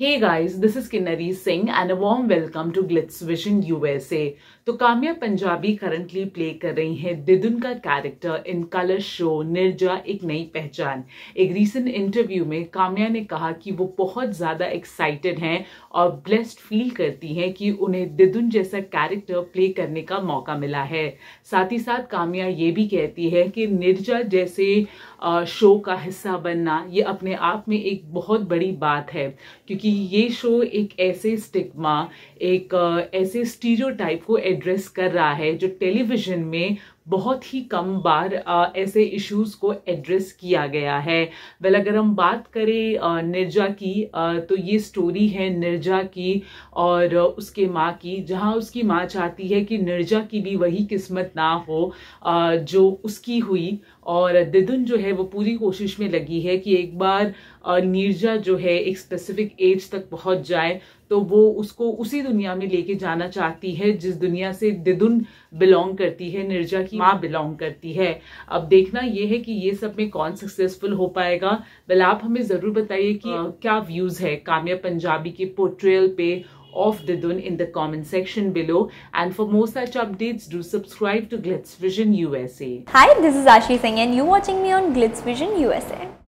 Hey guys, this is Kinnari Singh and a warm welcome to Glitz Vision USA. तो Kamya Punjabi currently play कर रही हैं दिदुन का character in Colors show Neerja एक नई पहचान एक रीसेंट इंटरव्यू में काम्या ने कहा कि वो बहुत ज़्यादा एक्साइटेड हैं और ब्लेस्ड फील करती हैं कि उन्हें दिदुन जैसा कैरेक्टर प्ले करने का मौका मिला है साथ ही साथ काम्या ये भी कहती है कि निर्जा जैसे शो का हिस्सा बनना, ये अपने आप में एक बहुत बड़ी बात है। क्योंकि ये शो एक ऐसे स्टिग्मा एक ऐसे स्टीरियोटाइप को एड्रेस कर रहा है जो टेलीविज़न में बहुत ही कम बार ऐसे इश्यूज़ को एड्रेस किया गया है। वेल अगर हम बात करें निर्जा की तो ये स्टोरी है निर्जा की और उसके माँ की, जहाँ उसकी माँ चाहती है कि निर्जा की भी वही किस्मत ना हो जो उसकी हुई और दिदुन जो है वो पूरी कोशिश में लगी है कि एक बार नीरजा जो है एक स्पेसिफिक एज तक पहुँच जाए तो वो उसको उसी दुनिया में लेके जाना चाहती है जिस दुनिया से दिदुन बिलोंग करती है निर्जा की माँ बिलोंग करती है अब देखना ये है कि ये सब में कौन सक्सेसफुल हो पाएगा वेल आप हमें ज़रूर बताइए कि uh, क्या व्यूज़ है काम्या पंजाबी के पोर्ट्रेयल पे of Didun in the comment section below. And for more such updates, do subscribe to Glitz Vision USA. Hi, this is Ashi Singh and you're watching me on Glitz Vision USA.